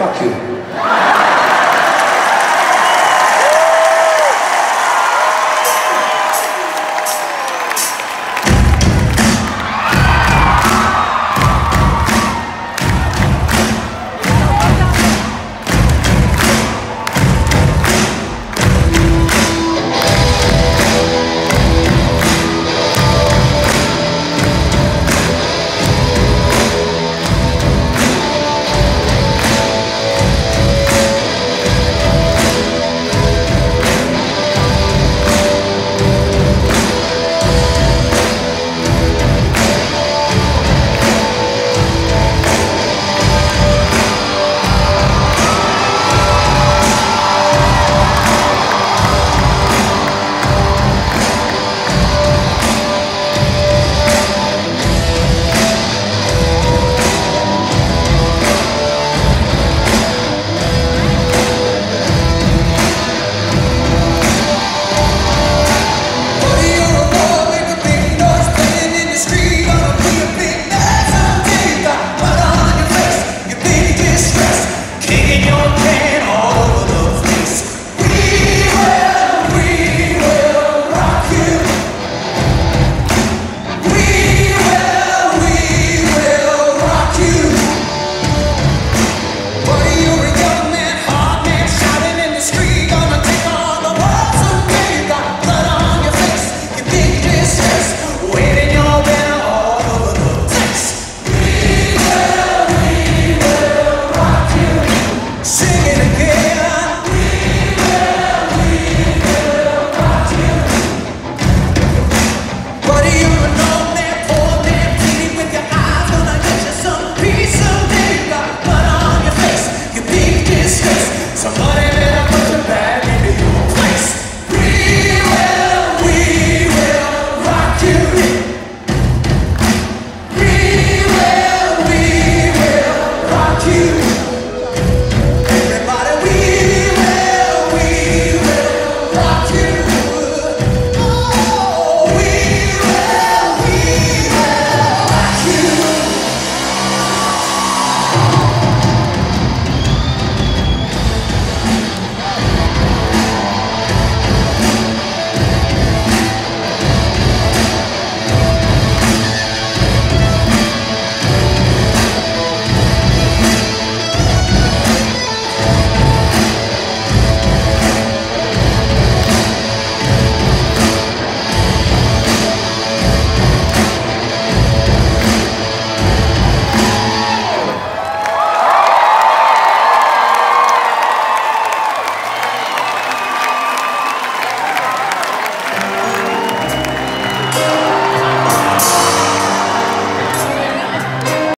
Fuck you.